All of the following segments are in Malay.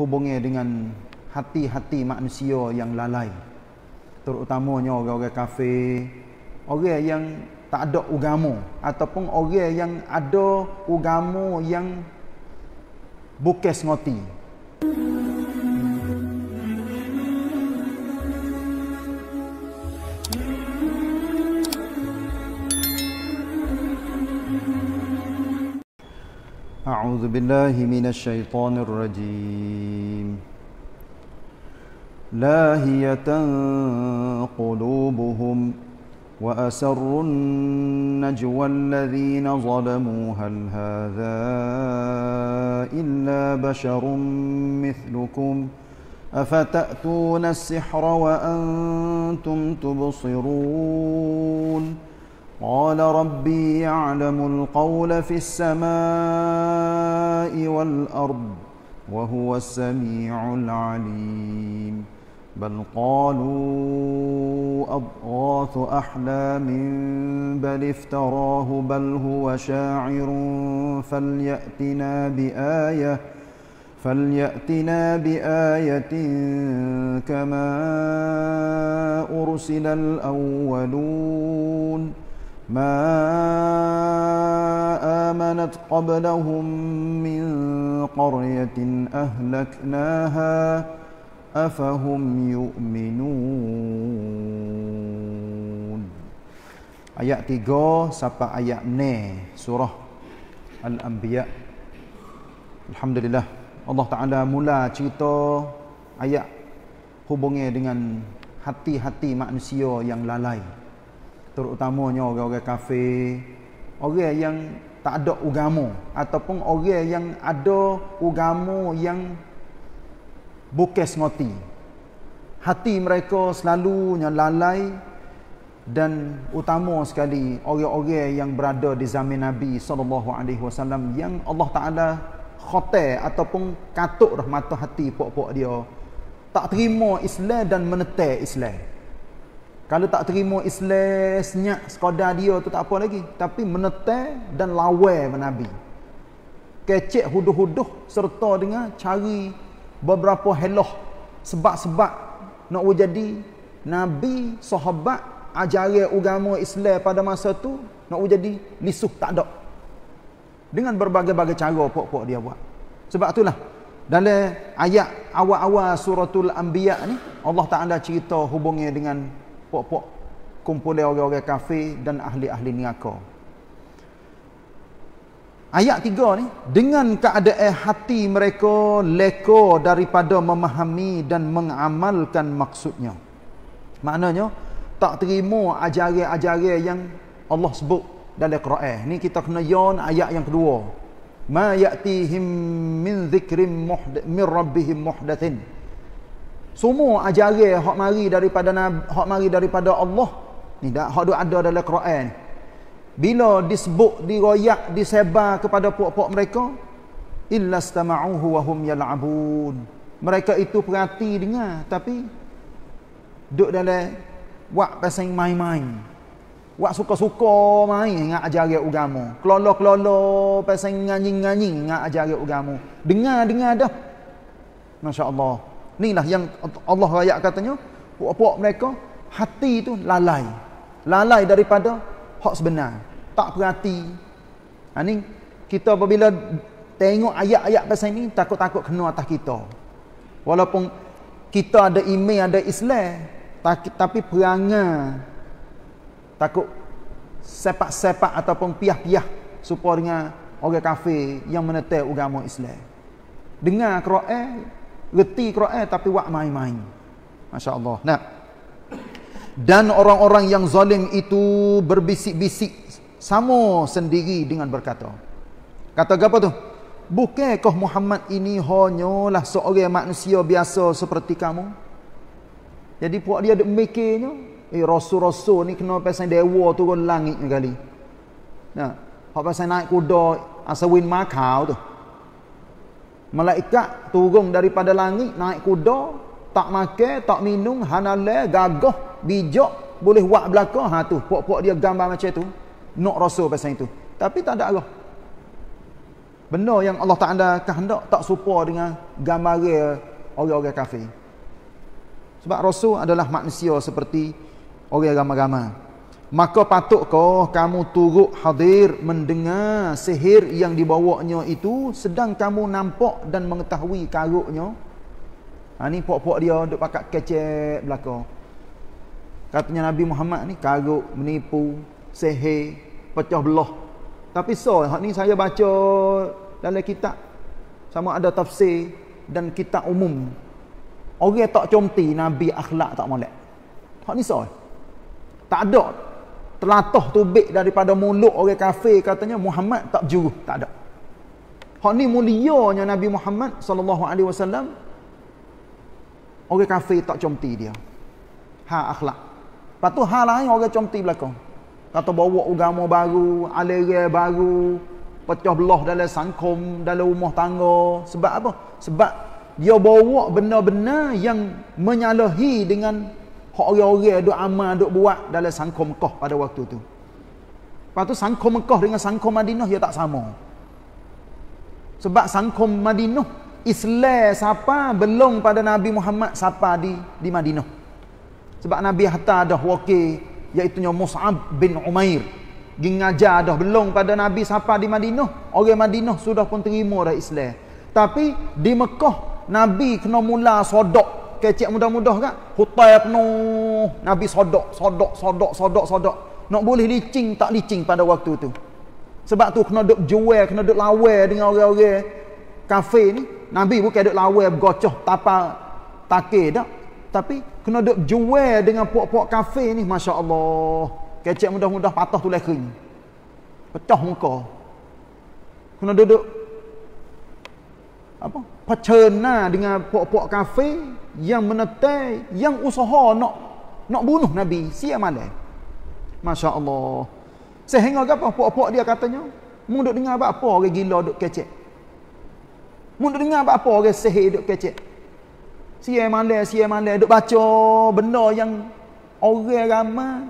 hubungi dengan hati-hati manusia yang lalai. Terutamanya orang-orang kafir, orang yang tak ada agama ataupun orang yang ada agama yang bukes ngoti. أعوذ بالله من الشيطان الرجيم. لاهية قلوبهم وأسروا النجوى الذين ظلموا. هل هذا إلا بشر مثلكم؟ أفتأتون السحر وأنتم تبصرون؟ قال ربي يعلم القول في السماء والأرض وهو السميع العليم. بل قالوا أضغاث أحلام بل افتراه بل هو شاعر فليأتنا بآية فليأتنا بآية كما أرسل الأولون. ما آمنت قبلهم من قرية أهلكناها أفهم يؤمنون Ayat 3 sampai ayat 6 surah Al-Anbiya. Alhamdulillah Allah Taala mula cerita ayat hubungi dengan hati-hati manusia yang lalai terutamanya orang-orang kafir orang yang tak ada agama ataupun orang yang ada agama yang bukes ngoti. Hati mereka selalu lalai dan utama sekali orang-orang yang berada di zaman Nabi sallallahu alaihi wasallam yang Allah Taala khotai ataupun katuk dah mata hati pok-pok dia. Tak terima Islam dan menetai Islam kalau tak terima Islam senyap sekadar dia tu tak apa lagi. Tapi menetai dan lawai Nabi. Kecek huduh-huduh serta dengan cari beberapa helah sebab-sebab nak jadi Nabi, sahabat, ajaran agama Islam pada masa tu nak jadi lisuh tak ada. Dengan berbagai-bagai cara pok-pok dia buat. Sebab itulah dalam ayat awal-awal suratul Anbiya ni Allah Taala cerita hubungnya dengan pok-pok kumpulan orang-orang kafir dan ahli-ahli neraka. Ayat tiga ni dengan keadaan hati mereka leka daripada memahami dan mengamalkan maksudnya. Maknanya tak terima ajaran-ajaran yang Allah sebut dalam Quran. Ni kita kena yon ayat yang kedua. Ma ya'tihim min dhikrin min rabbihim muhdatsin. Semua ajaran hak mari daripada hak mari daripada Allah ni dak hak ada dalam Quran. Bila disebut diroyak disebar kepada puak-puak mereka illa istama'uhu wa hum yal'abun. Mereka itu perhati dengar tapi duk dalam buat pasal main-main. Buat suka-suka main dengan ajaran agama. Kelolo-kelolo pasal nganyi-nganyi dengan ajaran agama. Dengar-dengar dah. Masya-Allah. Inilah yang Allah rakyat katanya, puak-puak mereka hati itu lalai. Lalai daripada hak sebenar. Tak perhati. Ha, ni kita apabila tengok ayat-ayat pasal ini takut-takut kena atas kita. Walaupun kita ada iman, ada Islam, tapi perangai takut sepak-sepak ataupun piah-piah supaya dengan orang kafir yang menetai agama Islam. Dengar Quran reti Quran tapi buat main-main. Masya-Allah. Nah. Dan orang-orang yang zalim itu berbisik-bisik sama sendiri dengan berkata. Kata apa tu? Bukankah Muhammad ini hanyalah seorang manusia biasa seperti kamu? Jadi puak dia ada mikirnya, eh rasul-rasul ni kena pasal dewa turun langit kali. Nah, hak pasal naik kuda asawin makau tu. Malaikat turun daripada langit naik kuda, tak makan, tak minum, hanale, gagah, bijak, boleh buat belakang. Ha tu, puak-puak dia gambar macam tu. Nak rasa pasal itu. Tapi tak ada Allah. benda yang Allah Taala kehendak tak serupa dengan gambar orang-orang kafir sebab rasul adalah manusia seperti orang ramai-ramai maka patutkah kamu turut hadir mendengar sihir yang dibawanya itu sedang kamu nampak dan mengetahui karuknya ha ni pok-pok dia duk pakat kecek belaka. Katanya Nabi Muhammad ni karuk menipu sihir pecah belah. Tapi so hak ni saya baca dalam kitab. Sama ada tafsir dan kitab umum. Orang tak comti Nabi akhlak tak molek. Hak ni so tak ada telatah tubik daripada mulut orang kafir katanya Muhammad tak juru. Tak ada. Hak ni mulianya Nabi Muhammad sallallahu alaihi wasallam. Orang kafir tak comti dia. Ha akhlak. Lepas tu hal lain orang comti belakang. Kata bawa agama baru aliran baru pecah belah dalam sangkum dalam rumah tangga. Sebab apa? Sebab dia bawa benda-benda yang menyalahi dengan hak orang-orang duk amal duk buat dalam sangkom Mekah pada waktu tu. Lepas tu sangkom Mekah dengan sangkom Madinah dia tak sama. Sebab sangkom Madinah Islam siapa belum pada Nabi Muhammad siapa di di Madinah. Sebab Nabi hatta dah wakil iaitu Mus'ab bin Umair. Ging ngajar dah belum pada Nabi siapa di Madinah. Orang Madinah sudah pun terima dah Islam. Tapi di Mekah Nabi kena mula sodok kecek mudah-mudah kan hutai penuh. Nabi sodok sodok sodok sodok sodok. Nak boleh licing tak licing pada waktu tu. Sebab tu kena duk jual kena duk lawa dengan orang-orang. Kafe ni nabi bukan duk lawa bergocoh tapa take dak. Tapi kena duk jual dengan puak-puak kafe ni masya-Allah. Kecek mudah-mudah patah tu kering pecah muka. Kena duduk apa pecena dengan puak-puak kafe yang menetai yang usaha nak nak bunuh nabi siap malam. masya-Allah. Sehingga apa? Puak-puak dia katanya duk dengar apa orang gila duk kecek? Duk dengar apa orang sihir duk kecek? Siap malam siap malam duk baca benda yang orang ramai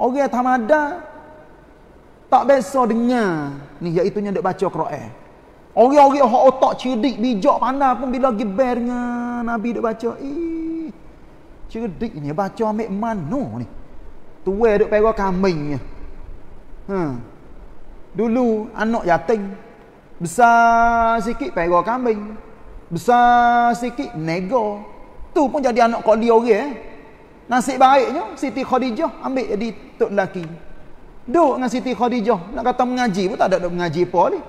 orang tamada. Tak biasa dengar. Ni iaitu nya duk baca Quran Orang-orang yang otak cerdik, bijak, pandai pun bila gibar dengan Nabi dia baca. Eh, cerdik ni, baca ambil mana ni? Tua duk perah kambing. Ha. Dulu anak yatim. Besar sikit perah kambing. Besar sikit nego. Tu pun jadi anak kau orang. Eh. Nasib baiknya Siti Khadijah ambil jadi tok lelaki. Duk dengan Siti Khadijah. Nak kata mengaji pun tak ada duk mengaji apa ni.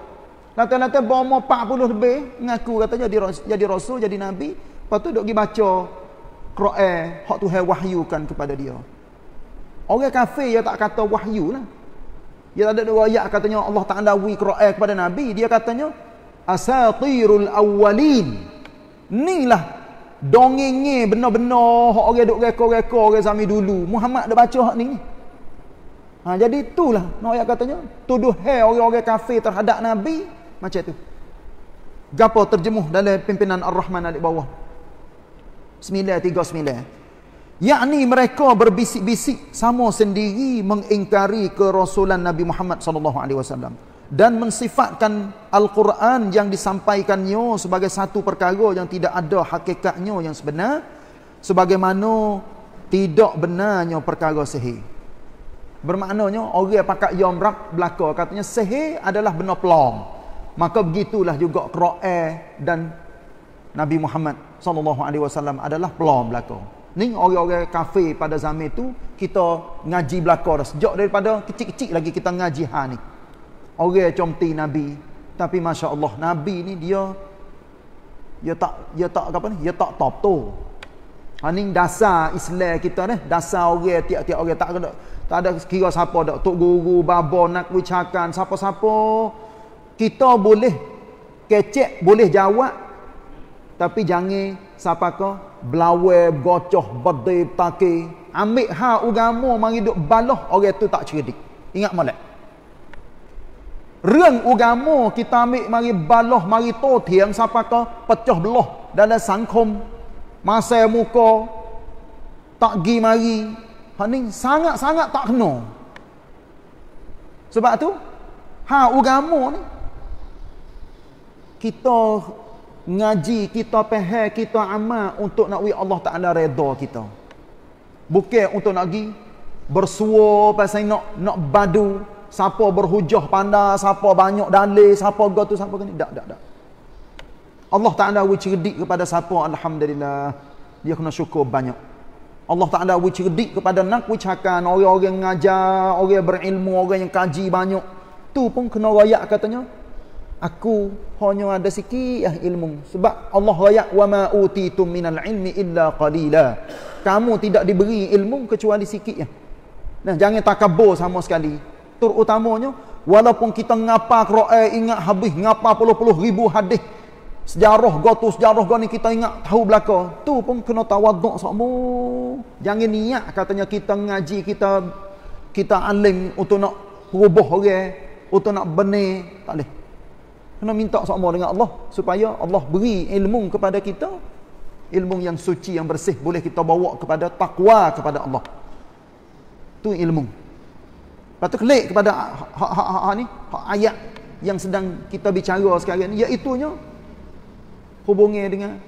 Lata-lata berumur 40 lebih ngaku kata jadi jadi rasul jadi nabi. Lepas tu dok pergi baca Quran hak Tuhan wahyukan kepada dia. Orang kafir dia tak kata wahyu lah. Dia tak ada riwayat katanya Allah Taala wi Quran kepada nabi, dia katanya asatirul awwalin. Inilah dongenge benar-benar hak orang duk reka-reka orang zaman dulu. Muhammad dah baca hak ni. Ha, jadi itulah nak ayat katanya tuduh hai orang-orang kafir terhadap nabi macam tu. Gapo terjemuh dalam pimpinan Ar-Rahman di bawah. 939. Yakni mereka berbisik-bisik sama sendiri mengingkari kerasulan Nabi Muhammad sallallahu alaihi wasallam dan mensifatkan Al-Quran yang disampaikannya sebagai satu perkara yang tidak ada hakikatnya yang sebenar sebagaimana tidak benarnya perkara sihir. Bermaknanya orang pakai yomrak belaka katanya sihir adalah benar pelong. Maka begitulah juga Quran dan Nabi Muhammad sallallahu alaihi wasallam adalah pelam belaka. Ni orang-orang kafir pada zaman itu kita ngaji belaka dah sejak daripada kecil-kecil lagi kita ngaji ha ni. Orang comti Nabi tapi masya-Allah Nabi ni dia dia tak dia tak apa ni? Dia tak top tu. Ha ni dasar Islam kita ni, dasar orang tiap-tiap orang tak ada tak ada kira siapa dak tok guru, babo nak wicakan, siapa-siapa kita boleh kecek boleh jawab. Tapi jangan siapa ke belawe gocoh berde take ambil ha agama mari duk balah orang tu tak cerdik. Ingat molek? Reng agama kita ambil mari balah mari to tiang siapa ke pecah belah dalam sangkom masa muka tak gi mari. Ha ni sangat-sangat tak kena. Sebab tu ha agama ni kita ngaji, kita faham, kita amal untuk nak wi Allah Taala redha kita. Bukan untuk nak pergi bersuara pasal nak nak badu, siapa berhujah pandai, siapa banyak dalil, siapa gotu, siapa gini. Tak, tak, tak. Allah Taala wi cerdik kepada siapa alhamdulillah. Dia kena syukur banyak. Allah Taala wi cerdik kepada nak wi cakan orang-orang ngajar, orang berilmu, orang yang kaji banyak. Tu pun kena royak katanya aku hanya ada sikit ah ilmu. Sebab Allah rayak wa ma utitum minal ilmi illa qalila. Kamu tidak diberi ilmu kecuali sikit ya. Nah jangan takabur sama sekali. Terutamanya walaupun kita ngapa Quran ingat habis ngapa puluh-puluh ribu hadis sejarah gotu sejarah gani kita ingat tahu belaka tu pun kena tawaduk sama. Jangan niat katanya kita ngaji kita kita alim untuk nak rubah orang untuk nak benih tak boleh kena minta sama dengan Allah supaya Allah beri ilmu kepada kita. Ilmu yang suci yang bersih boleh kita bawa kepada takwa kepada Allah. Tu ilmu. Lepas tu kelik kepada ha, ha, ha, ha, ni ha, ayat yang sedang kita bicara sekarang ni. Iaitunya hubungi dengan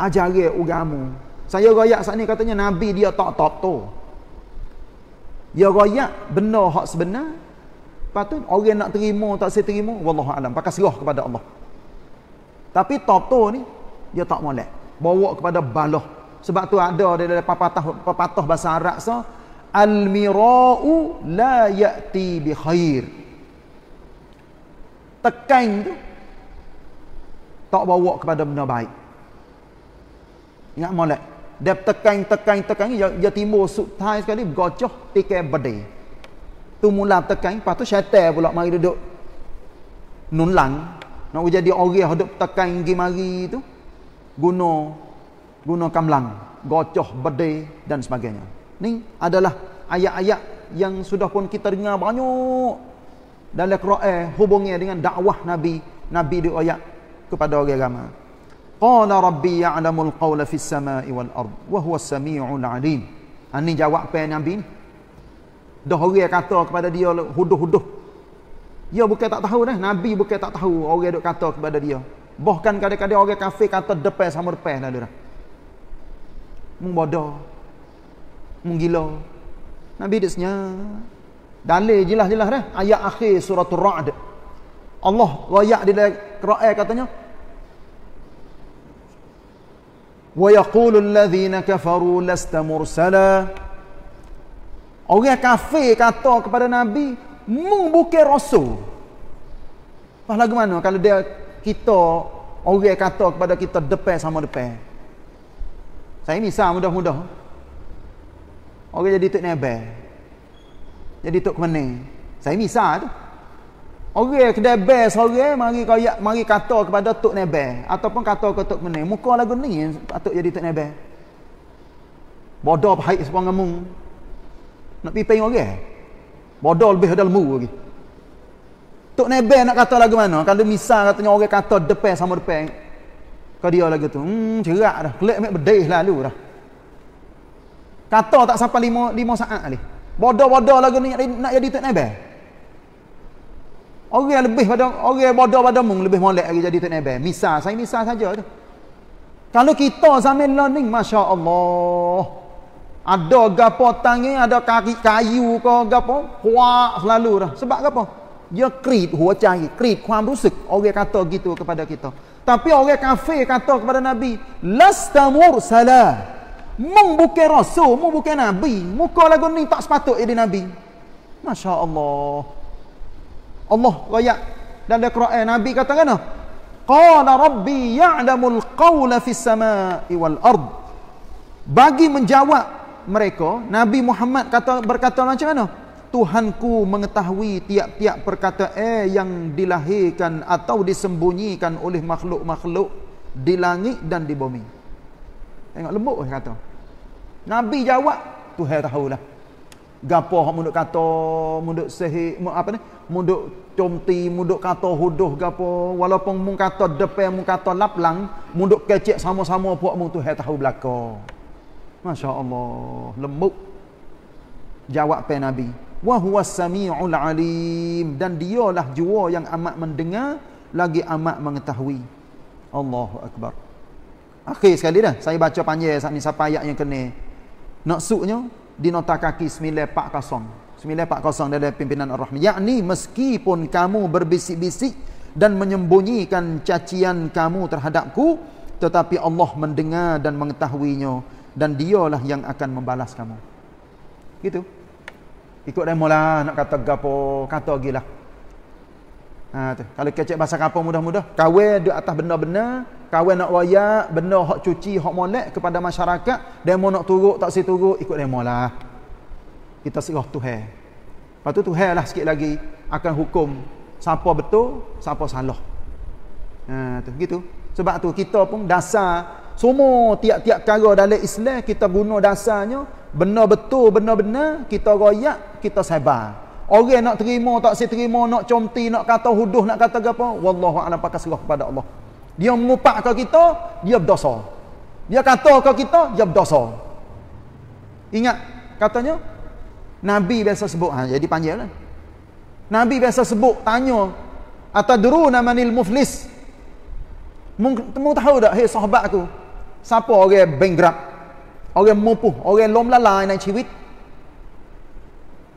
ajaran agama. Saya royak saat ni katanya Nabi dia tak tak tu. Dia royak benar hak sebenar Patut orang nak terima tak saya terima wallahu alam pakai serah kepada Allah. Tapi top tu ni dia tak molek. Bawa kepada balah. Sebab tu ada di dalam pepatah pepatah bahasa Arab so al-mira'u la ya'ti bi khair. Tekan tu tak bawa kepada benda baik. Ingat molek. Dia tekan tekan tekan dia, dia timbul sutai sekali gocoh tikai bedai tu mula tekan. Lepas tu syaitan pula mari duduk nunlang. Nak jadi orang hidup tekan pergi mari tu. Guna guna kamlang gocoh bedai dan sebagainya. Ni adalah ayat-ayat yang sudah pun kita dengar banyak dalam Quran hubungnya dengan dakwah Nabi Nabi di ayat kepada orang ramai qala rabbi ya'lamul qawla fis sama'i wal ard wa huwas samiul alim. Ini jawab apa Nabi ni Dah orang kata kepada dia huduh-huduh. Dia bukan tak tahu dah. Nabi bukan tak tahu orang duk kata kepada dia. Bahkan kadang-kadang orang kafir kata depan sama depan dah dah. Mung bodoh. Mung gila. Nabi dia senyap. Dalil jelas-jelas dah. Ayat akhir surah Ar-Ra'd. Allah rayak di dalam Quran katanya wa yaqulu alladhina kafaru lasta Orang kafir kata kepada Nabi, "Mu bukan rasul." Pas lagu mana kalau dia kita orang kata kepada kita depan sama depan. Saya misal mudah-mudah. Orang jadi tok nebel. Jadi tok kemana? Saya misal tu. Orang kedai bel sore mari kaya mari kata kepada tok nebel ataupun kata ke tok kemana. Muka lagu ni patut jadi tok nebel. Bodoh baik sepang ngamung. Nak pergi payung orang. Bodoh lebih ada lemu lagi. Tok Nebel nak kata lagu mana? Kalau misal katanya orang kata depan sama depan. Kau dia lagi tu. Hmm, cerak dah. Kelak mek bedih lalu dah. Kata tak sampai lima, lima saat ni. Bodoh-bodoh lagu ni nak jadi Tok Nebel. Orang lebih pada orang bodoh pada mung lebih molek lagi jadi Tok Nebel. Misal, saya misal saja tu. Kalau kita zaman learning, Masya Allah. Ada gapo tangi, ada kaki kayu ke gapo, kuat selalu dah. Sebab gapo? Dia krit hua cai, krit kuam rusuk. Orang kata gitu kepada kita. Tapi orang kafir kata kepada Nabi, "Lasta mursala." Mung bukan rasul, mung bukan nabi. Muka lagu ni tak sepatut jadi nabi. Masya-Allah. Allah royak dalam Quran Nabi kata kan? Qala rabbi ya'lamul qawla fis sama'i wal ard. Bagi menjawab mereka Nabi Muhammad kata berkata macam mana Tuhanku mengetahui tiap-tiap perkataan yang dilahirkan atau disembunyikan oleh makhluk-makhluk di langit dan di bumi. Tengok lembut dia kata. Nabi jawab, Tuhan tahulah. Gapo hak munduk kata, munduk sehik, apa ni? Munduk comti, munduk kata huduh gapo, walaupun mung kata depan, mung kata laplang, munduk kecek sama-sama puak mung Tuhan tahu belaka. Masya Allah Lembut Jawab pe Nabi Wa huwa sami'ul alim Dan dialah jua yang amat mendengar lagi amat mengetahui. Allahu akbar. Akhir sekali dah saya baca panjang saat ni siapa ayat yang kena. Maksudnya di nota kaki 940. 940 dalam pimpinan Ar-Rahman. Yakni meskipun kamu berbisik-bisik dan menyembunyikan cacian kamu terhadapku tetapi Allah mendengar dan mengetahuinya dan dialah yang akan membalas kamu. Gitu. Ikut demo lah nak kata gapo, kata gilah. Ha tu. Kalau kecek bahasa kampung mudah-mudah, kawin di atas benda-benda, kawin nak royak, benda hak cuci, hak molek kepada masyarakat, demo nak turut tak si turut, ikut demo lah. Kita serah Tuhan. Lepas tu Tuhan lah sikit lagi akan hukum siapa betul, siapa salah. Ha tu, gitu. Sebab tu kita pun dasar semua tiap-tiap cara dalam Islam kita guna dasarnya benar betul benar-benar kita royak kita sabar. Orang nak terima tak si terima nak comti nak kata huduh nak kata apa wallahu alam pakai serah kepada Allah. Dia mengupak ke kita dia berdosa. Dia kata ke kita dia berdosa. Ingat katanya Nabi biasa sebut ha, jadi panjanglah. Nabi biasa sebut tanya atadruna manil muflis. Mu tahu tak hei sahabat aku Siapa orang bankrupt? Orang mupuh, orang lom lalai dalam hidup?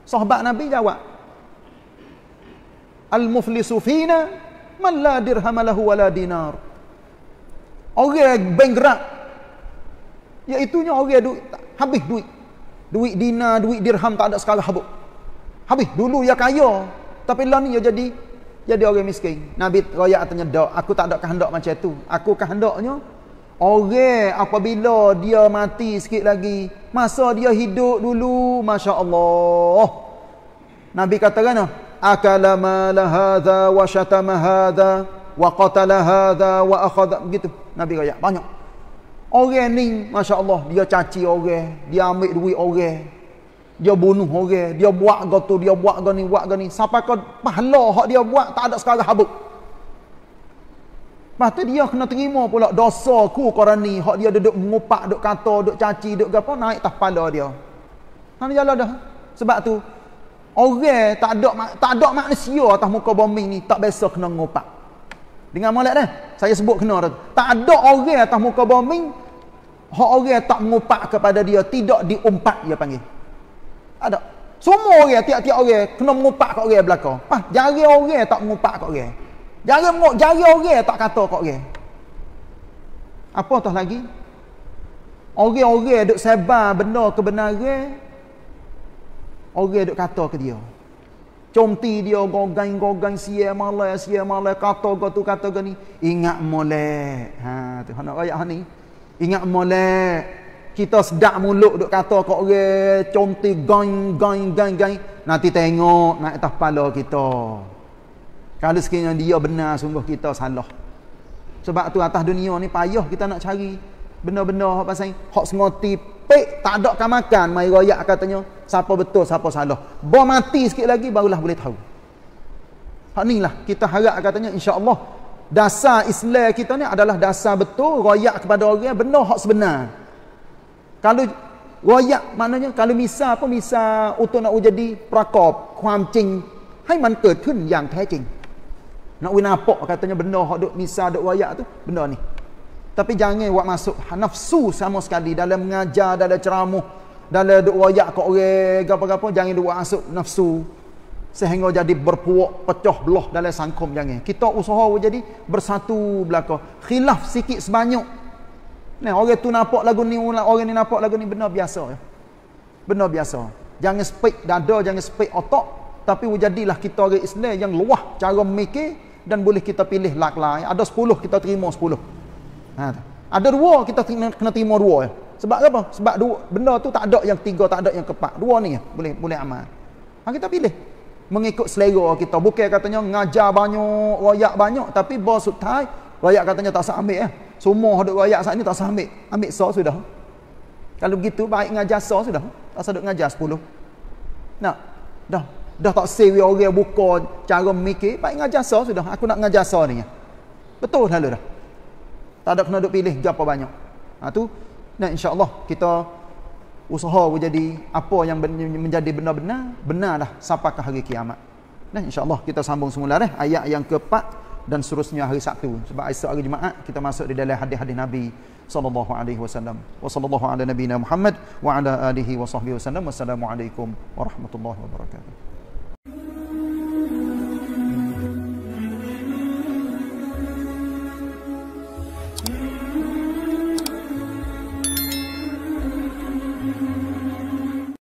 Sahabat Nabi jawab. Al-muflisu fina man la dirham lahu wala dinar. Orang bankrupt iaitunya orang duit habis duit. Duit dinar, duit dirham tak ada sekarang habis. Habis dulu ya kaya, tapi lah ni ya jadi jadi orang miskin. Nabi raya katanya, "Dak, aku tak ada kehendak macam tu. Aku kehendaknya Orang apabila dia mati sikit lagi, masa dia hidup dulu, masya-Allah. Nabi kata kan, akala mala hadha wa shatama hadha wa qatala hadha wa akhadha begitu. Nabi kata banyak. Orang ni masya-Allah dia caci orang, dia ambil duit orang. Dia bunuh orang, dia buat gotu, dia buat gani, buat gani. Sampai ke pahala dia buat tak ada sekarang habuk. Lepas tu dia kena terima pula dosa ku korani. Hak dia duduk mengupak, duduk kata, duduk caci, duduk apa, naik atas kepala dia. Mana jalan dah. Sebab tu, orang tak ada tak ada manusia atas muka bumi ni tak biasa kena mengupak. Dengan molek dah. Saya sebut kena dah. Tak ada orang atas muka bumi hak orang tak mengupak kepada dia tidak diumpat dia panggil. Tak ada. Semua orang tiap-tiap orang kena mengupak kat orang belakang. Pas jari orang tak mengupak kat orang. Jangan mok jari orang tak kata kok orang. Apa tah lagi? Orang-orang duk sebar benda kebenaran. Orang duk kata ke dia. Comti dia gogang-gogang sia malai sia malai kata go tu kata go ni. Ingat molek. Ha tu nak ayat ni. Ingat molek. Kita sedak mulut duk kata kok orang comti gang gang gang gang nanti tengok naik atas kepala kita. Kalau sekiranya dia benar sungguh kita salah. Sebab tu atas dunia ni payah kita nak cari benda-benda hak pasal hak sengoti pek tak ada kan makan mai royak katanya siapa betul siapa salah. Bo mati sikit lagi barulah boleh tahu. Hak ni lah kita harap katanya insya-Allah dasar Islam kita ni adalah dasar betul royak kepada orang benar hak sebenar. Kalau royak maknanya kalau misal apa misal untuk nak jadi prakop ความจริงให้มันเกิดขึ้นอย่างแท้จริง nak win apa katanya benda hak duk misal duk wayak tu benda ni. Tapi jangan buat masuk nafsu sama sekali dalam mengajar dalam ceramah dalam duk wayak kau orang apa-apa jangan duk masuk nafsu sehingga jadi berpuak pecah belah dalam sangkum jangan. Kita usaha jadi bersatu belaka. Khilaf sikit sebanyak. Nah, orang tu nampak lagu ni orang ni nampak lagu ni benda biasa ya. Benda biasa. Jangan spek dada, jangan spek otak, tapi jadilah kita orang Islam yang luah cara mikir dan boleh kita pilih lak lain. Ada 10 kita terima 10. Ha. Ada dua kita kena terima dua ya. Sebab apa? Sebab dua benda tu tak ada yang tiga, tak ada yang keempat. Dua ni ya, boleh boleh amal. Ha, kita pilih mengikut selera kita. Bukan katanya ngajar banyak, royak banyak tapi bos sutai royak katanya tak sah ambil ya. Semua hendak royak saat ni tak sah ambil. So sudah. Kalau begitu baik ngajar so sudah. Tak sah duk ngajar 10. Nak. Dah dah tak sewi orang buka cara mikir baik ngajar so sudah aku nak ngajar so ni betul lalu dah tak ada kena duk pilih apa banyak ha tu dan insyaallah kita usaha jadi apa yang menjadi benar-benar benarlah sampai ke hari kiamat dan insyaallah kita sambung semula dah ayat yang keempat dan seterusnya hari Sabtu. Sebab esok hari Jumaat kita masuk di dalam hadis-hadis Nabi sallallahu alaihi wasallam. Wa sallallahu ala nabiyyina Muhammad wa ala alihi wa sahbihi wasallam. Wassalamualaikum warahmatullahi wabarakatuh.